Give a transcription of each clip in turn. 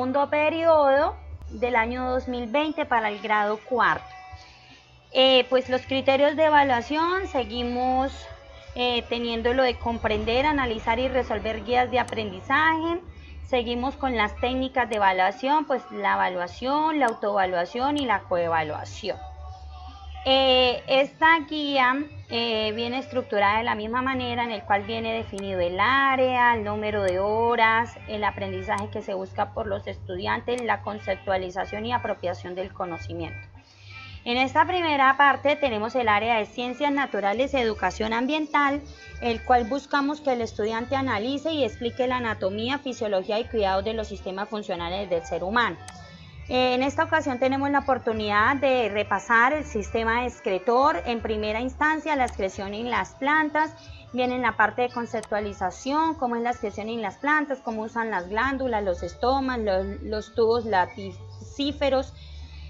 segundo periodo del año 2020 para el grado cuarto. Eh, pues los criterios de evaluación seguimos eh, teniendo lo de comprender, analizar y resolver guías de aprendizaje. Seguimos con las técnicas de evaluación, pues la evaluación, la autoevaluación y la coevaluación. Eh, esta guía eh, viene estructurada de la misma manera en el cual viene definido el área, el número de horas, el aprendizaje que se busca por los estudiantes, la conceptualización y apropiación del conocimiento. En esta primera parte tenemos el área de ciencias naturales y educación ambiental, el cual buscamos que el estudiante analice y explique la anatomía, fisiología y cuidados de los sistemas funcionales del ser humano. En esta ocasión tenemos la oportunidad de repasar el sistema excretor. En primera instancia, la excreción en las plantas. Viene en la parte de conceptualización, cómo es la excreción en las plantas, cómo usan las glándulas, los estomas, los, tubos laticíferos.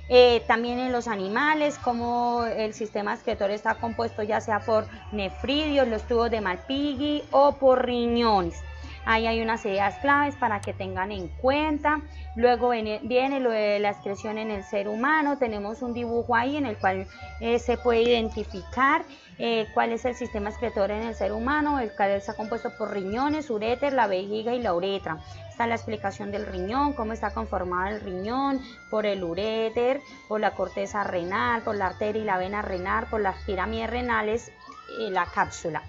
Eh, también en los animales, cómo el sistema excretor está compuesto ya sea por nefridios, los tubos de Malpighi o por riñones. Ahí hay unas ideas claves para que tengan en cuenta. Luego viene, lo de la excreción en el ser humano. Tenemos un dibujo ahí en el cual eh, se puede identificar eh, cuál es el sistema excretor en el ser humano. El cual está compuesto por riñones, uréter, la vejiga y la uretra. Está la explicación del riñón, cómo está conformado el riñón, por el uréter, por la corteza renal, por la arteria y la vena renal, por las pirámides renales y la cápsula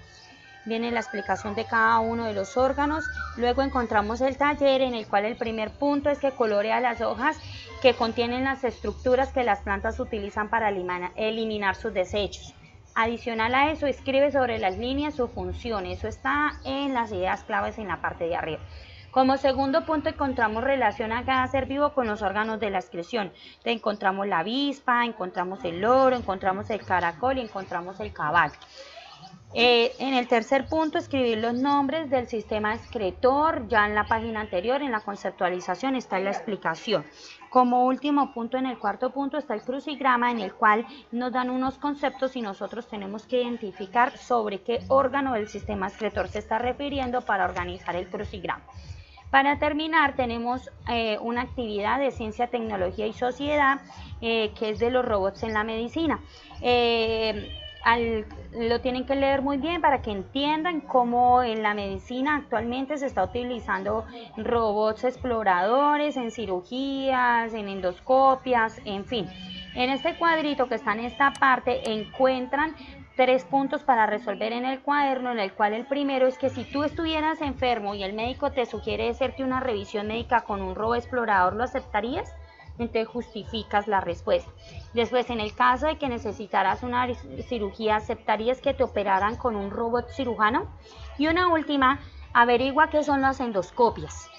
viene la explicación de cada uno de los órganos. Luego encontramos el taller en el cual el primer punto es que colorea las hojas que contienen las estructuras que las plantas utilizan para eliminar sus desechos. Adicional a eso, escribe sobre las líneas su función. Eso está en las ideas claves en la parte de arriba. Como segundo punto encontramos relación a cada ser vivo con los órganos de la excreción. encontramos la avispa, encontramos el loro, encontramos el caracol y encontramos el caballo. Eh, en el tercer punto, escribir los nombres del sistema excretor. Ya en la página anterior, en la conceptualización, está la explicación. Como último punto, en el cuarto punto, está el crucigrama en el cual nos dan unos conceptos y nosotros tenemos que identificar sobre qué órgano del sistema excretor se está refiriendo para organizar el crucigrama. Para terminar, tenemos eh, una actividad de ciencia, tecnología y sociedad eh, que es de los robots en la medicina lo tienen que leer muy bien para que entiendan cómo en la medicina actualmente se está utilizando robots exploradores en cirugías, en endoscopias, en fin. En este cuadrito que está en esta parte encuentran tres puntos para resolver en el cuaderno, en el cual el primero es que si tú estuvieras enfermo y el médico te sugiere hacerte una revisión médica con un robot explorador, ¿lo aceptarías? Entonces justificas la respuesta. Después, en el caso de que necesitaras una cirugía, ¿aceptarías que te operaran con un robot cirujano? Y una última, averigua qué son las endoscopias.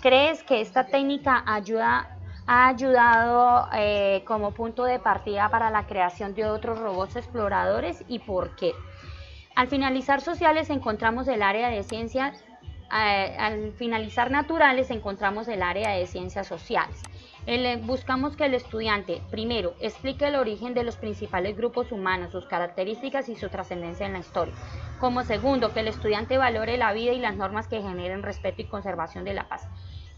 ¿Crees que esta técnica ha ayudado eh, como punto de partida para la creación de otros robots exploradores y por qué? Al finalizar sociales encontramos el área de ciencias, eh, al finalizar naturales encontramos el área de ciencias sociales. Eh, buscamos que el estudiante, primero, explique el origen de los principales grupos humanos, sus características y su trascendencia en la historia. Como segundo, que el estudiante valore la vida y las normas que generen respeto y conservación de la paz.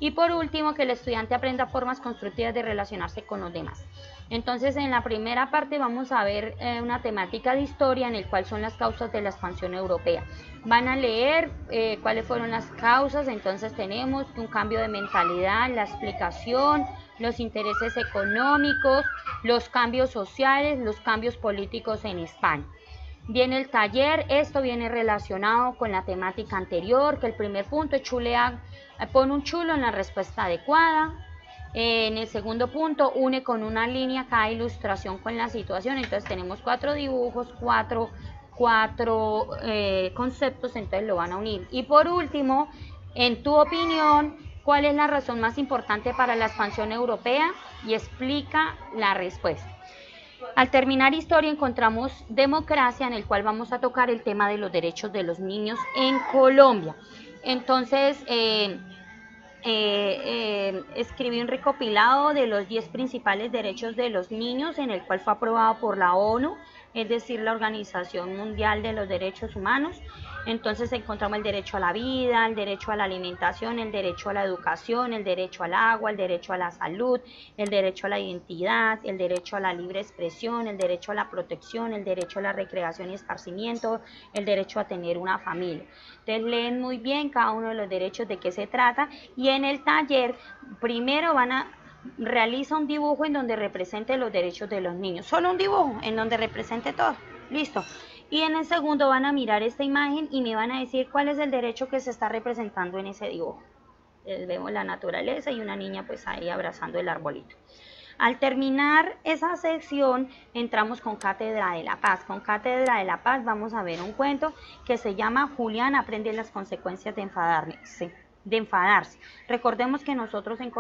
Y por último, que el estudiante aprenda formas constructivas de relacionarse con los demás. Entonces, en la primera parte vamos a ver eh, una temática de historia en el cual son las causas de la expansión europea. Van a leer eh, cuáles fueron las causas, entonces tenemos un cambio de mentalidad, la explicación, los intereses económicos, los cambios sociales, los cambios políticos en España. Viene el taller, esto viene relacionado con la temática anterior, que el primer punto es chulea, pone un chulo en la respuesta adecuada. En el segundo punto, une con una línea cada ilustración con la situación. Entonces tenemos cuatro dibujos, cuatro, cuatro eh, conceptos, entonces lo van a unir. Y por último, en tu opinión, ¿Cuál es la razón más importante para la expansión europea? Y explica la respuesta. Al terminar historia encontramos democracia en el cual vamos a tocar el tema de los derechos de los niños en Colombia. Entonces, eh, eh, eh, escribí un recopilado de los 10 principales derechos de los niños en el cual fue aprobado por la ONU es decir, la Organización Mundial de los Derechos Humanos. Entonces encontramos el derecho a la vida, el derecho a la alimentación, el derecho a la educación, el derecho al agua, el derecho a la salud, el derecho a la identidad, el derecho a la libre expresión, el derecho a la protección, el derecho a la recreación y esparcimiento, el derecho a tener una familia. Entonces leen muy bien cada uno de los derechos de qué se trata y en el taller primero van a realiza un dibujo en donde represente los derechos de los niños. Solo un dibujo en donde represente todo. Listo. Y en el segundo van a mirar esta imagen y me van a decir cuál es el derecho que se está representando en ese dibujo. vemos la naturaleza y una niña pues ahí abrazando el arbolito. Al terminar esa sección entramos con Cátedra de la Paz. Con Cátedra de la Paz vamos a ver un cuento que se llama Julián aprende las consecuencias de enfadarse. De enfadarse. Recordemos que nosotros en,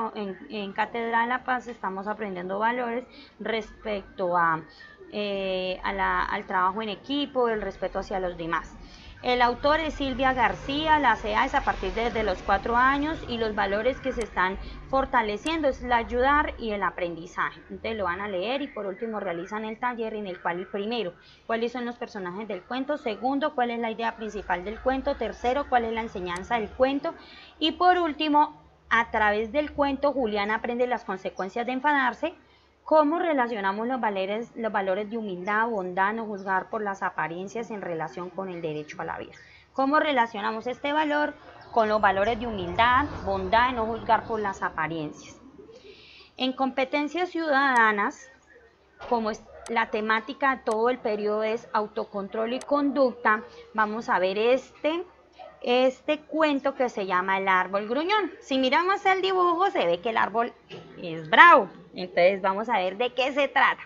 en Cátedra de la Paz estamos aprendiendo valores respecto a eh, al trabajo en equipo, el respeto hacia los demás. El autor es Silvia García, la CEA es a partir de, los cuatro años y los valores que se están fortaleciendo es el ayudar y el aprendizaje. Entonces lo van a leer y por último realizan el taller en el cual primero, cuáles son los personajes del cuento, segundo, cuál es la idea principal del cuento, tercero, cuál es la enseñanza del cuento y por último, a través del cuento Julián aprende las consecuencias de enfadarse, ¿Cómo relacionamos los valores, los valores de humildad, bondad, no juzgar por las apariencias en relación con el derecho a la vida? ¿Cómo relacionamos este valor con los valores de humildad, bondad no juzgar por las apariencias? En competencias ciudadanas, como la temática de todo el periodo es autocontrol y conducta, vamos a ver este, este cuento que se llama El árbol gruñón. Si miramos el dibujo se ve que el árbol es bravo, entonces vamos a ver de qué se trata.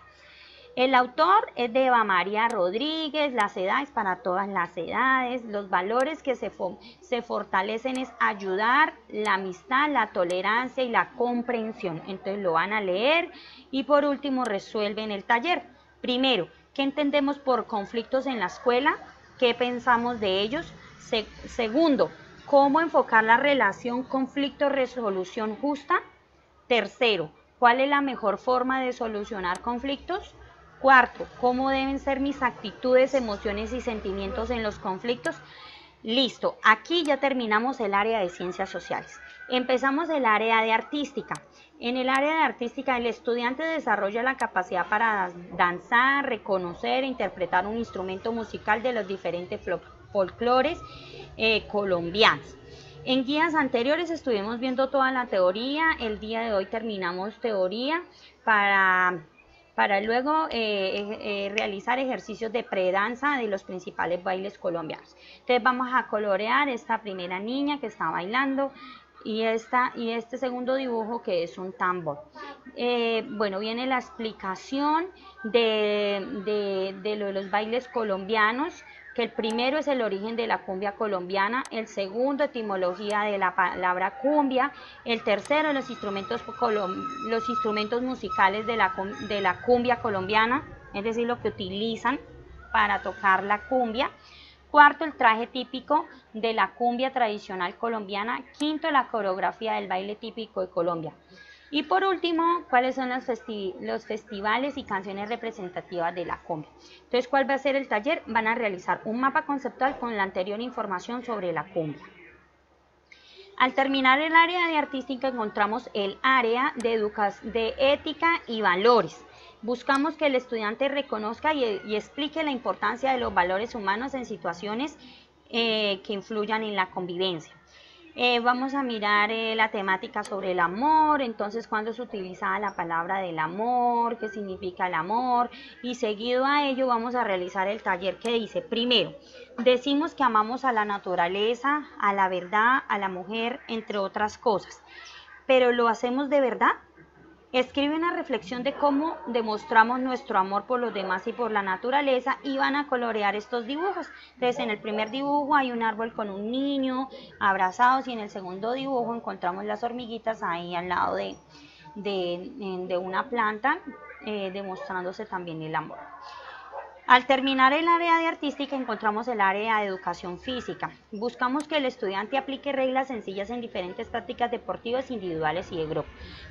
El autor es de Eva María Rodríguez, las edades para todas las edades, los valores que se, se fortalecen es ayudar, la amistad, la tolerancia y la comprensión. Entonces lo van a leer y por último resuelven el taller. Primero, ¿qué entendemos por conflictos en la escuela? ¿Qué pensamos de ellos? segundo, ¿cómo enfocar la relación conflicto-resolución justa? Tercero, ¿Cuál es la mejor forma de solucionar conflictos? Cuarto, ¿cómo deben ser mis actitudes, emociones y sentimientos en los conflictos? Listo, aquí ya terminamos el área de ciencias sociales. Empezamos el área de artística. En el área de artística, el estudiante desarrolla la capacidad para danzar, reconocer e interpretar un instrumento musical de los diferentes folclores eh, colombianos. En guías anteriores estuvimos viendo toda la teoría, el día de hoy terminamos teoría para, para luego eh, eh, realizar ejercicios de predanza de los principales bailes colombianos. Entonces vamos a colorear esta primera niña que está bailando, y, esta, y este segundo dibujo que es un tambor. Eh, bueno, viene la explicación de, de, de, los bailes colombianos, que el primero es el origen de la cumbia colombiana, el segundo etimología de la palabra cumbia, el tercero los instrumentos, los instrumentos musicales de la, de la cumbia colombiana, es decir, lo que utilizan para tocar la cumbia. Cuarto, el traje típico de la cumbia tradicional colombiana. Quinto, la coreografía del baile típico de Colombia. Y por último, ¿cuáles son los, festivales y canciones representativas de la cumbia? Entonces, ¿cuál va a ser el taller? Van a realizar un mapa conceptual con la anterior información sobre la cumbia. Al terminar el área de artística encontramos el área de, de ética y valores. Buscamos que el estudiante reconozca y, explique la importancia de los valores humanos en situaciones eh, que influyan en la convivencia. Eh, vamos a mirar eh, la temática sobre el amor, entonces cuando se utiliza la palabra del amor, qué significa el amor y seguido a ello vamos a realizar el taller que dice, primero, decimos que amamos a la naturaleza, a la verdad, a la mujer, entre otras cosas, pero ¿lo hacemos de verdad? Escribe una reflexión de cómo demostramos nuestro amor por los demás y por la naturaleza y van a colorear estos dibujos. Entonces en el primer dibujo hay un árbol con un niño abrazados y en el segundo dibujo encontramos las hormiguitas ahí al lado de, de, una planta eh, demostrándose también el amor. Al terminar el área de artística encontramos el área de educación física. Buscamos que el estudiante aplique reglas sencillas en diferentes prácticas deportivas individuales y de grupo.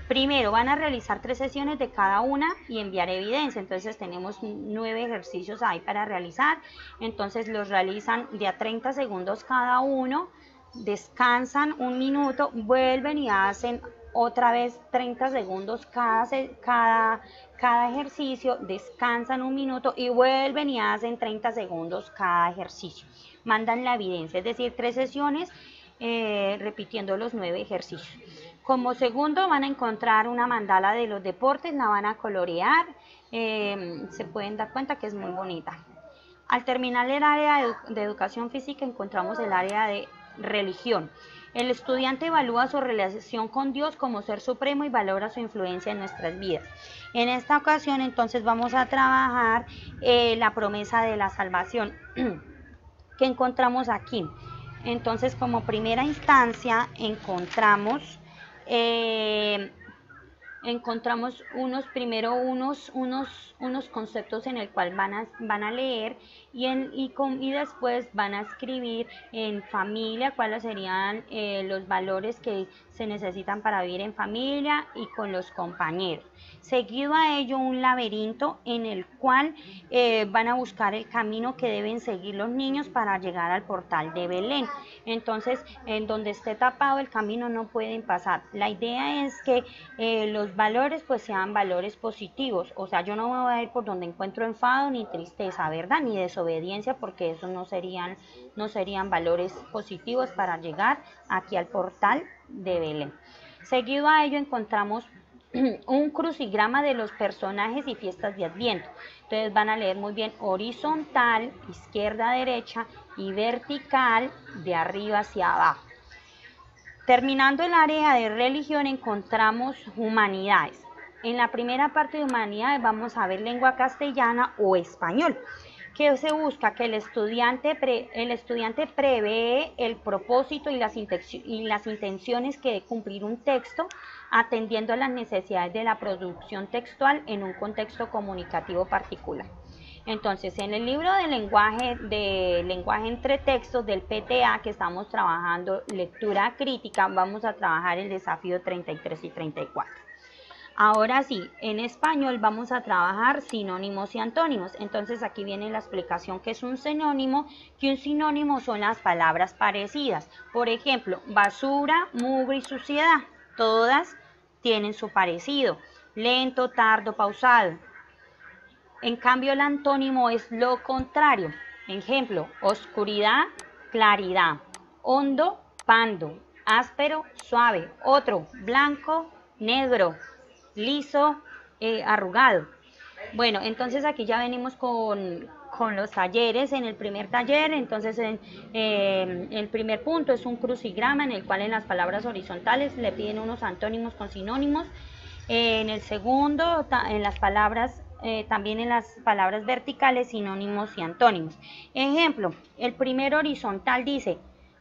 Primero van a realizar tres sesiones de cada una y enviar evidencia. Entonces tenemos nueve ejercicios ahí para realizar. Entonces los realizan de a 30 segundos cada uno, descansan un minuto, vuelven y hacen otra vez 30 segundos cada, cada, cada ejercicio, descansan un minuto y vuelven y hacen 30 segundos cada ejercicio. Mandan la evidencia, es decir, tres sesiones eh, repitiendo los nueve ejercicios. Como segundo van a encontrar una mandala de los deportes, la van a colorear, eh, se pueden dar cuenta que es muy bonita. Al terminar el área de educación física encontramos el área de religión. El estudiante evalúa su relación con Dios como ser supremo y valora su influencia en nuestras vidas. En esta ocasión entonces vamos a trabajar eh, la promesa de la salvación que encontramos aquí. Entonces como primera instancia encontramos eh, encontramos unos, primero unos, unos, unos conceptos en el cual van a, van a leer y, y, con, y después van a escribir en familia cuáles serían eh, los valores que se necesitan para vivir en familia y con los compañeros. Seguido a ello un laberinto en el cual eh, van a buscar el camino que deben seguir los niños para llegar al portal de Belén. Entonces, en donde esté tapado el camino no pueden pasar. La idea es que eh, los valores pues sean valores positivos. O sea, yo no me voy a ir por donde encuentro enfado ni tristeza, ¿verdad? Ni desobediencia porque eso no serían, no serían valores positivos para llegar aquí al portal de Belén. Seguido a ello encontramos un crucigrama de los personajes y fiestas de Adviento. Entonces van a leer muy bien horizontal, izquierda derecha y vertical de arriba hacia abajo. Terminando el área de religión encontramos humanidades. En la primera parte de humanidades vamos a ver lengua castellana o español que se busca que el estudiante, el estudiante prevé el propósito y las, intenciones que debe cumplir un texto, atendiendo a las necesidades de la producción textual en un contexto comunicativo particular. Entonces, en el libro de lenguaje, de lenguaje entre textos del PTA que estamos trabajando, lectura crítica, vamos a trabajar el desafío 33 y 34. Ahora sí, en español vamos a trabajar sinónimos y antónimos. Entonces aquí viene la explicación que es un sinónimo, que un sinónimo son las palabras parecidas. Por ejemplo, basura, mugre y suciedad. Todas tienen su parecido. Lento, tardo, pausado. En cambio, el antónimo es lo contrario. Ejemplo, oscuridad, claridad. Hondo, pando. Áspero, suave. Otro, blanco, negro liso, eh, arrugado. Bueno, entonces aquí ya venimos con, los talleres. En el primer taller, entonces en, eh, el primer punto es un crucigrama en el cual en las palabras horizontales le piden unos antónimos con sinónimos. Eh, en el segundo, en las palabras, también en las palabras verticales, sinónimos y antónimos. Ejemplo, el primer horizontal dice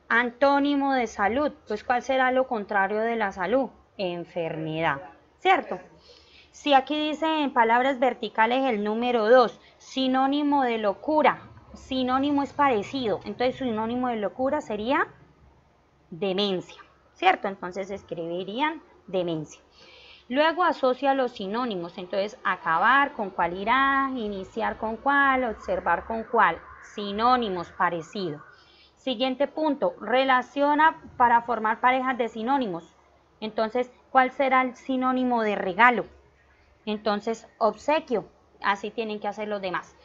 antónimo de salud. Pues, ¿cuál será lo contrario de la salud? Enfermedad. ¿Cierto? Si aquí dice en palabras verticales el número 2, sinónimo de locura, sinónimo es parecido, entonces sinónimo de locura sería demencia, ¿cierto? Entonces escribirían demencia. Luego asocia los sinónimos, entonces acabar con cuál irá, iniciar con cuál, observar con cuál, sinónimos parecido. Siguiente punto, relaciona para formar parejas de sinónimos. Entonces, ¿cuál será el sinónimo de regalo? Entonces, obsequio. Así tienen que hacer los demás.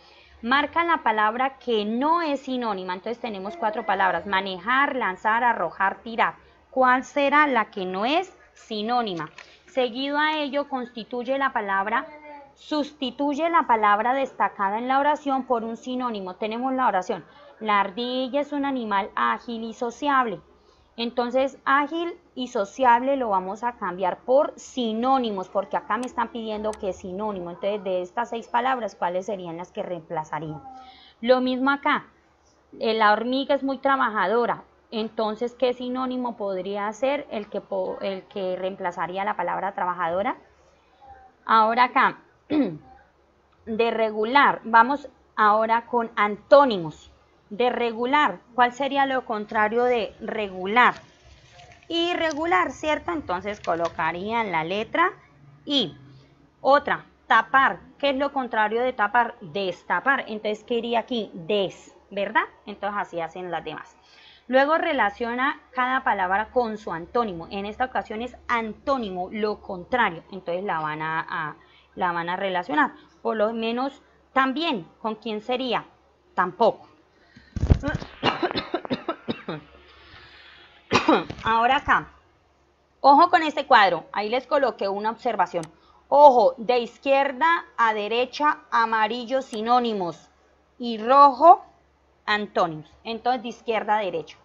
Marca la palabra que no es sinónima. Entonces tenemos cuatro palabras. Manejar, lanzar, arrojar, tirar. ¿Cuál será la que no es sinónima? Seguido a ello constituye la palabra, sustituye la palabra destacada en la oración por un sinónimo. Tenemos la oración. La ardilla es un animal ágil y sociable. Entonces, ágil y sociable lo vamos a cambiar por sinónimos, porque acá me están pidiendo que es sinónimo. Entonces, de estas seis palabras, ¿cuáles serían las que reemplazarían? Lo mismo acá, eh, la hormiga es muy trabajadora. Entonces, ¿qué sinónimo podría ser el que, el que reemplazaría la palabra trabajadora? Ahora acá, de regular, vamos Ahora con antónimos de regular. ¿Cuál sería lo contrario de regular? Irregular, ¿cierto? Entonces colocarían la letra I. Otra, tapar. ¿Qué es lo contrario de tapar? Destapar. Entonces, ¿qué iría aquí? Des, ¿verdad? Entonces así hacen las demás. Luego relaciona cada palabra con su antónimo. En esta ocasión es antónimo, lo contrario. Entonces la van a, la van a relacionar. Por lo menos también, ¿con quién sería? Tampoco. Ahora acá, ojo con este cuadro, ahí les coloqué una observación. Ojo, de izquierda a derecha, amarillo sinónimos y rojo antónimos. Entonces, de izquierda a derecha.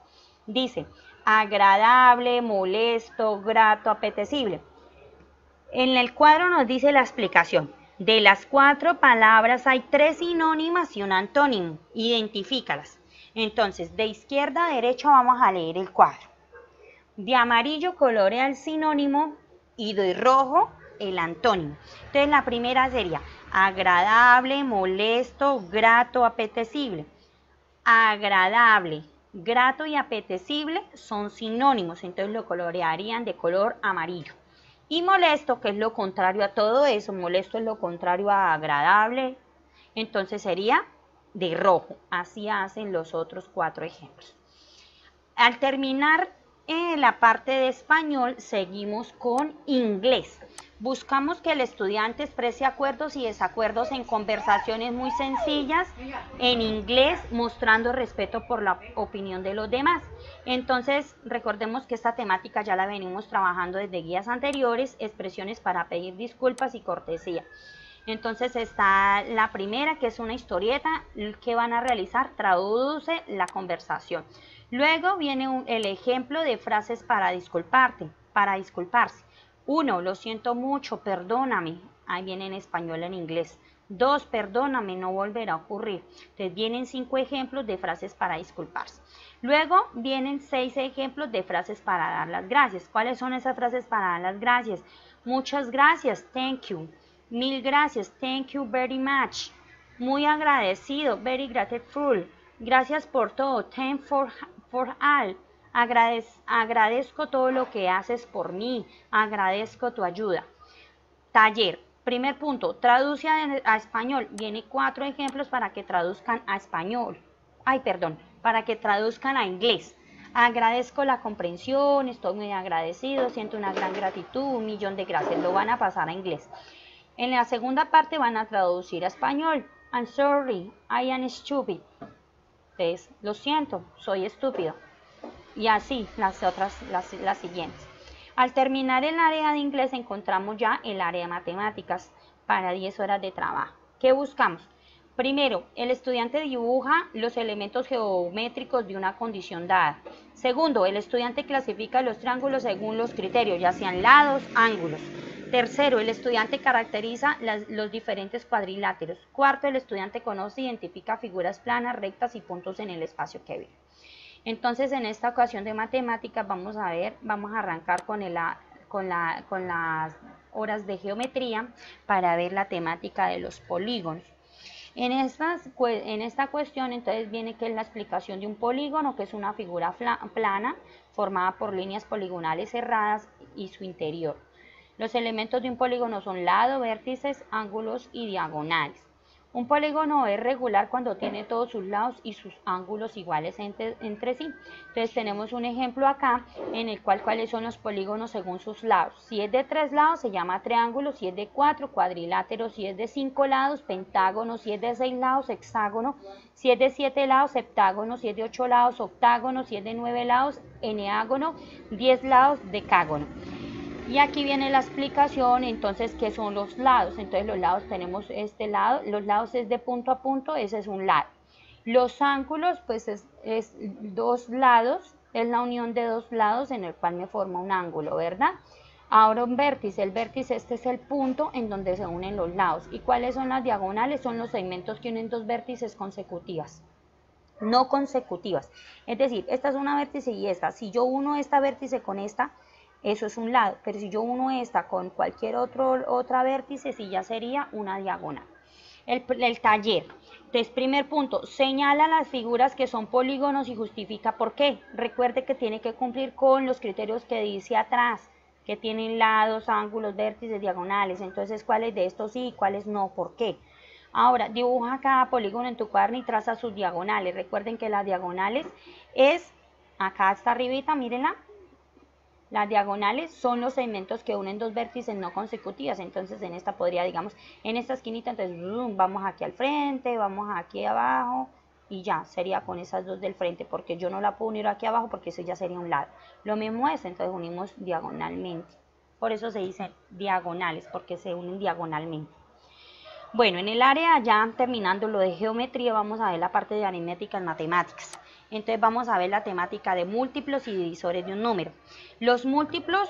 Dice, agradable, molesto, grato, apetecible. En el cuadro nos dice la explicación. De las cuatro palabras hay tres sinónimas y un antónimo. Identifícalas. Entonces, de izquierda a derecha vamos a leer el cuadro. De amarillo colorea el sinónimo y de rojo el antónimo. Entonces, la primera sería agradable, molesto, grato, apetecible. Agradable, grato y apetecible son sinónimos, entonces lo colorearían de color amarillo. Y molesto, que es lo contrario a todo eso, molesto es lo contrario a agradable, entonces sería de rojo. Así hacen los otros cuatro ejemplos. Al terminar en la parte de español, seguimos con inglés. Buscamos que el estudiante exprese acuerdos y desacuerdos en conversaciones muy sencillas en inglés, mostrando respeto por la opinión de los demás. Entonces, recordemos que esta temática ya la venimos trabajando desde guías anteriores, expresiones para pedir disculpas y cortesía. Entonces está la primera, que es una historieta que van a realizar, traduce la conversación. Luego viene el ejemplo de frases para disculparte, para disculparse. Uno, lo siento mucho, perdóname. Ahí viene en español, en inglés. Dos, perdóname, no volverá a ocurrir. Entonces vienen cinco ejemplos de frases para disculparse. Luego vienen seis ejemplos de frases para dar las gracias. ¿Cuáles son esas frases para dar las gracias? Muchas gracias, thank you. Mil gracias, thank you very much. Muy agradecido, very grateful. Gracias por todo, thank for, for all. agradezco todo lo que haces por mí, agradezco tu ayuda. Taller. Primer punto, traduce a, español. Viene cuatro ejemplos para que traduzcan a español. Ay, perdón, para que traduzcan a inglés. Agradezco la comprensión, estoy muy agradecido, siento una gran gratitud, un millón de gracias. Lo van a pasar a inglés. En la segunda parte van a traducir a español. I'm sorry, I am stupid. Entonces, lo siento, soy estúpido. Y así las otras, las, las siguientes. Al terminar el área de inglés encontramos ya el área de matemáticas para 10 horas de trabajo. ¿Qué buscamos? Primero, el estudiante dibuja los elementos geométricos de una condición dada. Segundo, el estudiante clasifica los triángulos según los criterios, ya sean lados, ángulos. Tercero, el estudiante caracteriza los diferentes cuadriláteros. Cuarto, el estudiante conoce e identifica figuras planas, rectas y puntos en el espacio que ve. Entonces, en esta ocasión de matemáticas vamos a ver, vamos a arrancar con, las horas de geometría para ver la temática de los polígonos. En, en esta cuestión entonces viene que es la explicación de un polígono, que es una figura plana formada por líneas poligonales cerradas y su interior. Los elementos de un polígono son lado, vértices, ángulos y diagonales. Un polígono es regular cuando tiene todos sus lados y sus ángulos iguales entre, sí. Entonces tenemos un ejemplo acá en el cual cuáles son los polígonos según sus lados. Si es de tres lados se llama triángulo, si es de cuatro, cuadrilátero, si es de cinco lados, pentágono, si es de seis lados, hexágono, si es de siete lados, septágono, si es de ocho lados, octágono, si es de nueve lados, eneágono, diez lados, decágono. Y aquí viene la explicación, entonces, ¿qué son los lados? Entonces, los lados tenemos este lado, los lados es de punto a punto, ese es un lado. Los ángulos, pues es, dos lados, es la unión de dos lados en el cual me forma un ángulo, ¿verdad? Ahora un vértice, el vértice este es el punto en donde se unen los lados. ¿Y cuáles son las diagonales? Son los segmentos que unen dos vértices consecutivas, no consecutivas. Es decir, esta es una vértice y esta. Si yo uno esta vértice con esta, eso es un lado, pero si yo uno esta con cualquier otro, otra vértice, sí ya sería una diagonal. El, taller. Entonces, primer punto, señala las figuras que son polígonos y justifica por qué. Recuerde que tiene que cumplir con los criterios que dice atrás, que tienen lados, ángulos, vértices, diagonales. Entonces, ¿cuáles de estos sí y cuáles no? ¿Por qué? Ahora, dibuja cada polígono en tu cuaderno y traza sus diagonales. Recuerden que las diagonales es, acá está arribita, mírenla, las diagonales son los segmentos que unen dos vértices no consecutivas. Entonces en esta podría, digamos, en esta esquinita, entonces vamos aquí al frente, vamos aquí abajo y ya, sería con esas dos del frente, porque yo no la puedo unir aquí abajo porque eso ya sería un lado. Lo mismo es, entonces unimos diagonalmente. Por eso se dicen diagonales, porque se unen diagonalmente. Bueno, en el área ya terminando lo de geometría, vamos a ver la parte de aritmética en matemáticas. Entonces vamos a ver la temática de múltiplos y divisores de un número. Los múltiplos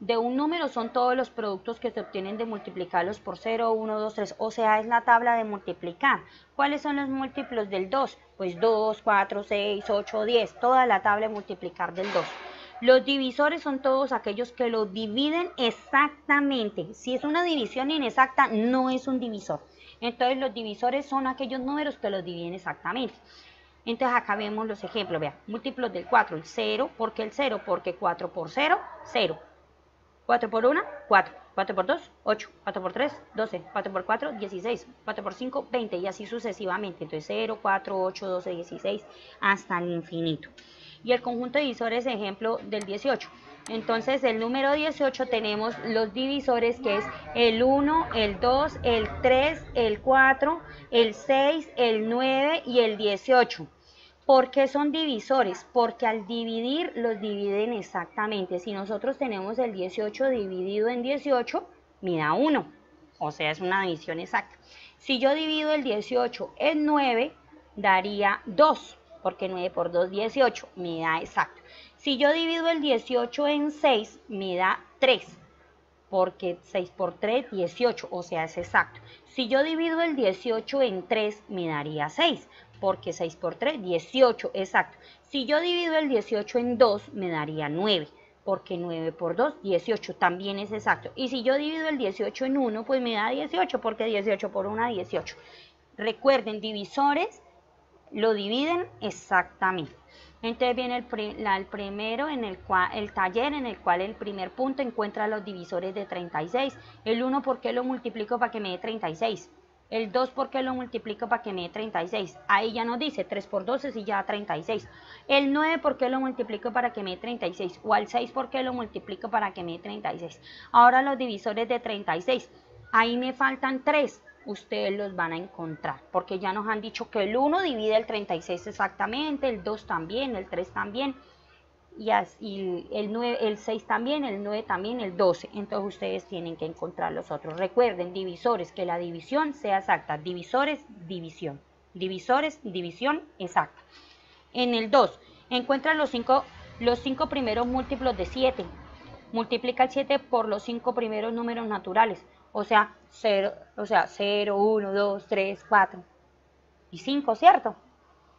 de un número son todos los productos que se obtienen de multiplicarlos por 0, 1, 2, 3, o sea, es la tabla de multiplicar. ¿Cuáles son los múltiplos del 2? Pues 2, 4, 6, 8, 10, toda la tabla de multiplicar del 2. Los divisores son todos aquellos que lo dividen exactamente. Si es una división inexacta, no es un divisor. Entonces los divisores son aquellos números que los dividen exactamente. Entonces acá vemos los ejemplos, vean, múltiplos del 4, el 0, ¿por qué el 0? Porque 4 por 0, 0. 4 por 1, 4. 4 por 2, 8. 4 por 3, 12. 4 por 4, 16. 4 por 5, 20 y así sucesivamente. Entonces 0, 4, 8, 12, 16 hasta el infinito. Y el conjunto de divisores, ejemplo del 18. Entonces el número 18 tenemos los divisores que es el 1, el 2, el 3, el 4, el 6, el 9 y el 18. ¿Por qué son divisores? Porque al dividir los dividen exactamente. Si nosotros tenemos el 18 dividido en 18, me da 1. O sea, es una división exacta. Si yo divido el 18 en 9, daría 2, porque 9 por 2, 18, me da exacto. Si yo divido el 18 en 6, me da 3, porque 6 por 3, 18, o sea, es exacto. Si yo divido el 18 en 3, me daría 6, porque 6 por 3, 18, exacto. Si yo divido el 18 en 2, me daría 9, porque 9 por 2, 18, también es exacto. Y si yo divido el 18 en 1, pues me da 18, porque 18 por 1, 18. Recuerden, divisores lo dividen exactamente. Entonces viene el, primero en el, taller en el cual el primer punto encuentra los divisores de 36. El 1, ¿por qué lo multiplico para que me dé 36? El 2, ¿por qué lo multiplico para que me dé 36? Ahí ya nos dice 3 por 12 y ya da 36. El 9, ¿por qué lo multiplico para que me dé 36? O al 6, ¿por qué lo multiplico para que me dé 36? Ahora los divisores de 36. Ahí me faltan 3 ustedes los van a encontrar, porque ya nos han dicho que el 1 divide el 36 exactamente, el 2 también, el 3 también, y, el, 9, el 6 también, el 9 también, el 12. Entonces ustedes tienen que encontrar los otros. Recuerden, divisores, que la división sea exacta. Divisores, división. Divisores, división exacta. En el 2, encuentra los 5 los cinco primeros múltiplos de 7. Multiplica el 7 por los 5 primeros números naturales. O sea, 0, o sea, 0, 1, 2, 3, 4 y 5, ¿cierto?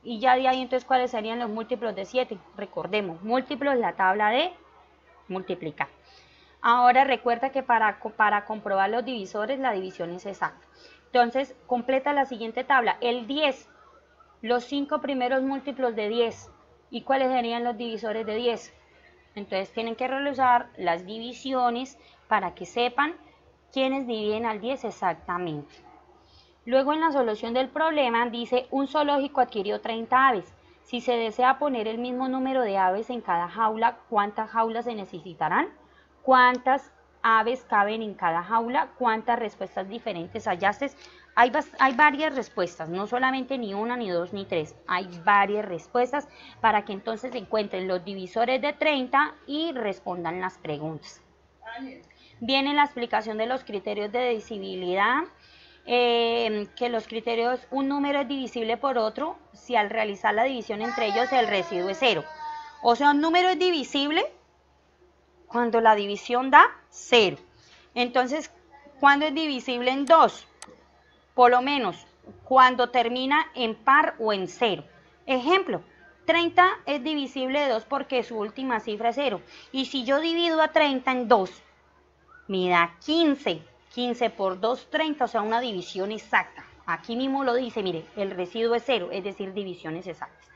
Y ya de ahí entonces, ¿cuáles serían los múltiplos de 7? Recordemos, múltiplos la tabla de multiplicar. Ahora recuerda que para, para comprobar los divisores la división es exacta. Entonces, completa la siguiente tabla. El 10, los 5 primeros múltiplos de 10. ¿Y cuáles serían los divisores de 10? Entonces tienen que realizar las divisiones para que sepan ¿Quiénes dividen al 10 exactamente. Luego en la solución del problema dice un zoológico adquirió 30 aves. Si se desea poner el mismo número de aves en cada jaula, ¿cuántas jaulas se necesitarán? ¿Cuántas aves caben en cada jaula? ¿Cuántas respuestas diferentes hallaste? Hay, hay varias respuestas, no solamente ni una, ni dos, ni tres. Hay varias respuestas para que entonces encuentren los divisores de 30 y respondan las preguntas viene la explicación de los criterios de divisibilidad, eh, que los criterios, un número es divisible por otro si al realizar la división entre ellos el residuo es cero. O sea, un número es divisible cuando la división da cero. Entonces, ¿cuándo es divisible en dos? Por lo menos cuando termina en par o en cero. Ejemplo, 30 es divisible de 2 porque su última cifra es 0. Y si yo divido a 30 en 2, me da 15. 15 por 2, 30, o sea, una división exacta. Aquí mismo lo dice, mire, el residuo es cero, es decir, divisiones exactas.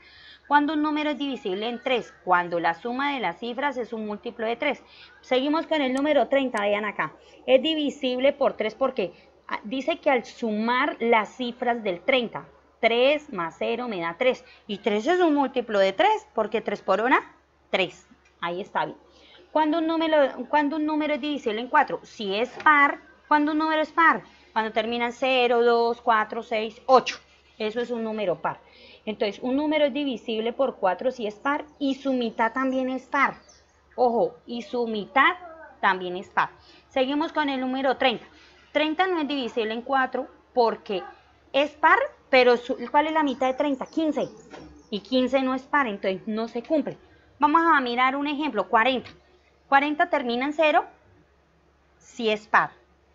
Cuando un número es divisible en 3, cuando la suma de las cifras es un múltiplo de 3. Seguimos con el número 30, vean acá. Es divisible por 3 porque ah, dice que al sumar las cifras del 30, 3 más 0 me da 3. Y 3 es un múltiplo de 3 porque 3 por 1, 3. Ahí está bien. Cuando un, número, cuando es divisible en 4, si es par, cuando un número es par, cuando termina en 0, 2, 4, 6, 8. Eso es un número par. Entonces, un número es divisible por 4 si es par y su mitad también es par. Ojo, y su mitad también es par. Seguimos con el número 30. 30 no es divisible en 4 porque es par, pero ¿cuál es la mitad de 30? 15. Y 15 no es par, entonces no se cumple. Vamos a mirar un ejemplo, 40. 40 termina en 0 si es par.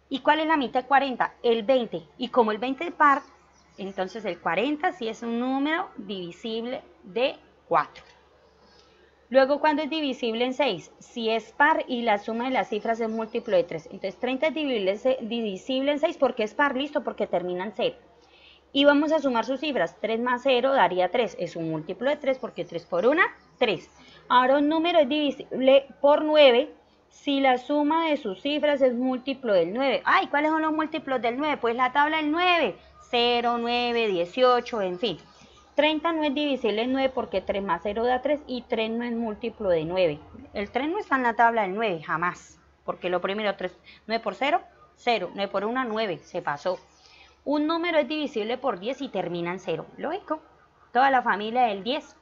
¿Y cuál es la mitad de 40? El 20. Y como el 20 es par, entonces el 40 sí es un número divisible de 4. Luego, cuando es divisible en 6? Si es par y la suma de las cifras es múltiplo de 3. Entonces, 30 es divisible en 6 porque es par, listo, porque termina en 0. Y vamos a sumar sus cifras. 3 más 0 daría 3. Es un múltiplo de 3 porque 3 por 1, 3. Ahora un número es divisible por 9 si la suma de sus cifras es múltiplo del 9. Ay, ¿cuáles son los múltiplos del 9? Pues la tabla del 9, 0, 9, 18, en fin. 30 no es divisible en 9 porque 3 más 0 da 3 y 3 no es múltiplo de 9. El 3 no está en la tabla del 9, jamás. Porque lo primero, 3, 9 por 0, 0. 9 por 1, 9. Se pasó. Un número es divisible por 10 y termina en 0. Lógico. Toda la familia del 10.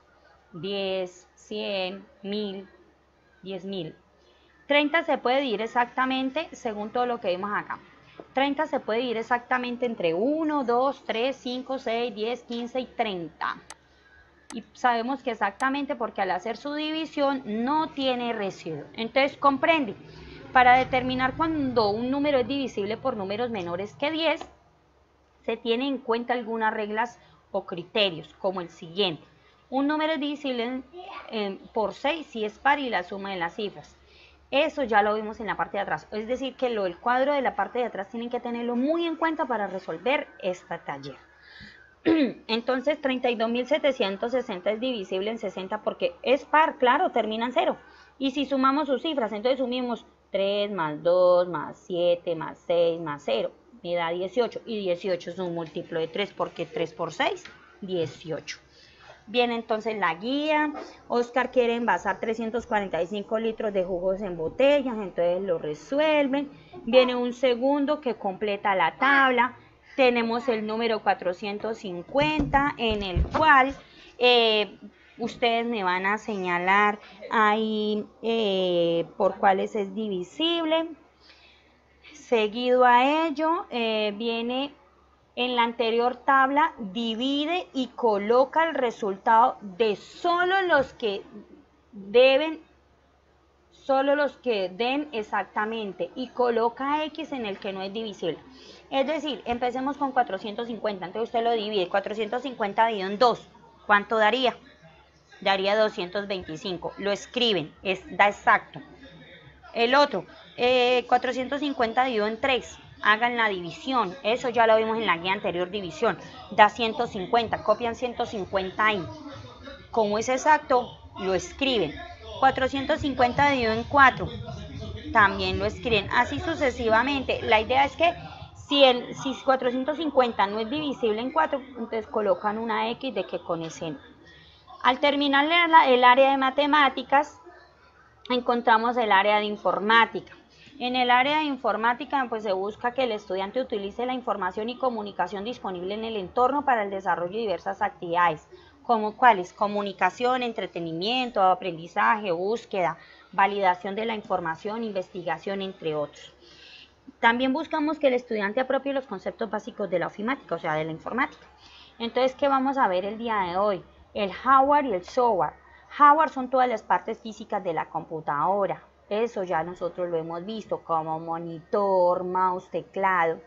10, 100, 1000, 10.000. 30 se puede dividir exactamente según todo lo que vimos acá. 30 se puede dividir exactamente entre 1, 2, 3, 5, 6, 10, 15 y 30. Y sabemos que exactamente porque al hacer su división no tiene residuo. Entonces comprende, para determinar cuando un número es divisible por números menores que 10, se tiene en cuenta algunas reglas o criterios, como el siguiente. Un número es divisible por 6 si es par y la suma de las cifras. Eso ya lo vimos en la parte de atrás. Es decir, que lo, el cuadro de la parte de atrás tienen que tenerlo muy en cuenta para resolver esta taller. Entonces, 32.760 es divisible en 60 porque es par, claro, termina en 0. Y si sumamos sus cifras, entonces sumimos 3 más 2 más 7 más 6 más 0, me da 18. Y 18 es un múltiplo de 3 porque 3 por 6, 18. Viene entonces la guía. Oscar quiere envasar 345 litros de jugos en botellas, entonces lo resuelven. Viene un segundo que completa la tabla. Tenemos el número 450 en el cual eh, ustedes me van a señalar ahí eh, por cuáles es divisible. Seguido a ello eh, viene en la anterior tabla divide y coloca el resultado de solo los que deben, solo los que den exactamente y coloca X en el que no es divisible. Es decir, empecemos con 450, entonces usted lo divide, 450 dividido en 2, ¿cuánto daría? Daría 225, lo escriben, es, da exacto. El otro, 450 eh, dividido en 3, hagan la división. Eso ya lo vimos en la guía anterior, división. Da 150, copian 150 ahí. Como es exacto, lo escriben. 450 dividido en 4, también lo escriben. Así sucesivamente. La idea es que si, el, si 450 no es divisible en 4, entonces colocan una X de que con ese Al terminar el área de matemáticas, encontramos el área de informática. En el área de informática, pues se busca que el estudiante utilice la información y comunicación disponible en el entorno para el desarrollo de diversas actividades, como cuáles, comunicación, entretenimiento, aprendizaje, búsqueda, validación de la información, investigación, entre otros. También buscamos que el estudiante apropie los conceptos básicos de la ofimática, o sea, de la informática. Entonces, ¿qué vamos a ver el día de hoy? El hardware y el software. Hardware son todas las partes físicas de la computadora. Eso ya nosotros lo hemos visto como monitor, mouse, teclado.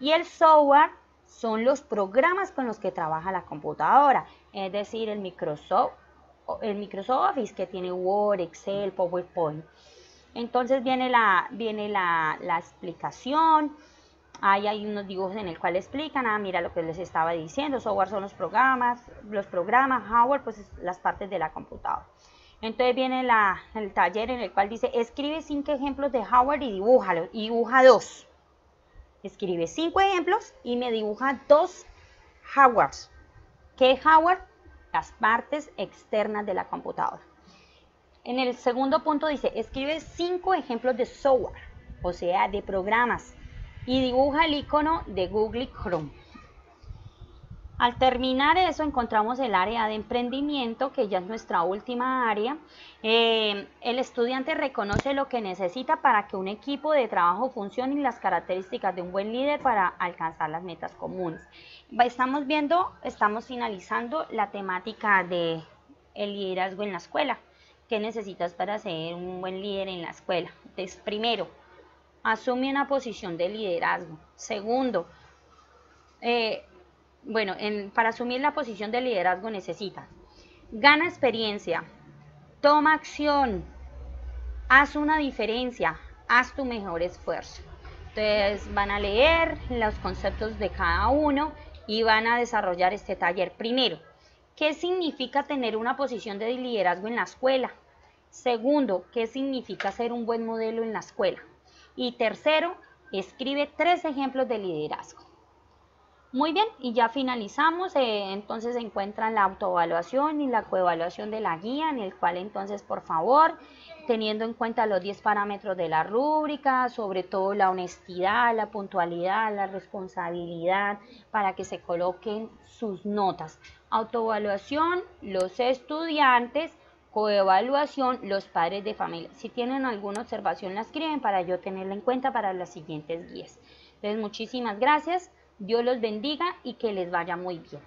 Y el software son los programas con los que trabaja la computadora, es decir, el Microsoft, el Microsoft Office que tiene Word, Excel, PowerPoint. Entonces viene la, viene la, la explicación Ahí hay unos dibujos en el cual explican, ah, mira lo que les estaba diciendo, software son los programas, los programas, hardware, pues las partes de la computadora. Entonces viene el taller en el cual dice, escribe cinco ejemplos de hardware y dibújalo, y dibuja dos. Escribe cinco ejemplos y me dibuja dos hardwares. ¿Qué hardware? Las partes externas de la computadora. En el segundo punto dice, escribe cinco ejemplos de software, o sea, de programas y dibuja el icono de Google Chrome. Al terminar eso encontramos el área de emprendimiento, que ya es nuestra última área. Eh, el estudiante reconoce lo que necesita para que un equipo de trabajo funcione y las características de un buen líder para alcanzar las metas comunes. Estamos viendo, estamos finalizando la temática de liderazgo en la escuela. ¿Qué necesitas para ser un buen líder en la escuela? Primero, asume una posición de liderazgo. Segundo, eh, bueno, para asumir la posición de liderazgo necesitas, gana experiencia, toma acción, haz una diferencia, haz tu mejor esfuerzo. Entonces van a leer los conceptos de cada uno y van a desarrollar este taller. Primero, ¿qué significa tener una posición de liderazgo en la escuela? Segundo, ¿qué significa ser un buen modelo en la escuela? Y tercero, escribe tres ejemplos de liderazgo. Muy bien, y ya finalizamos, eh, entonces se encuentran la autoevaluación y la coevaluación de la guía, en el cual entonces por favor, teniendo en cuenta los 10 parámetros de la rúbrica, sobre todo la honestidad, la puntualidad, la responsabilidad, para que se coloquen sus notas. Autoevaluación, los estudiantes, coevaluación los padres de familia. Si tienen alguna observación la escriben para yo tenerla en cuenta para las siguientes guías. Entonces muchísimas gracias, Dios los bendiga y que les vaya muy bien.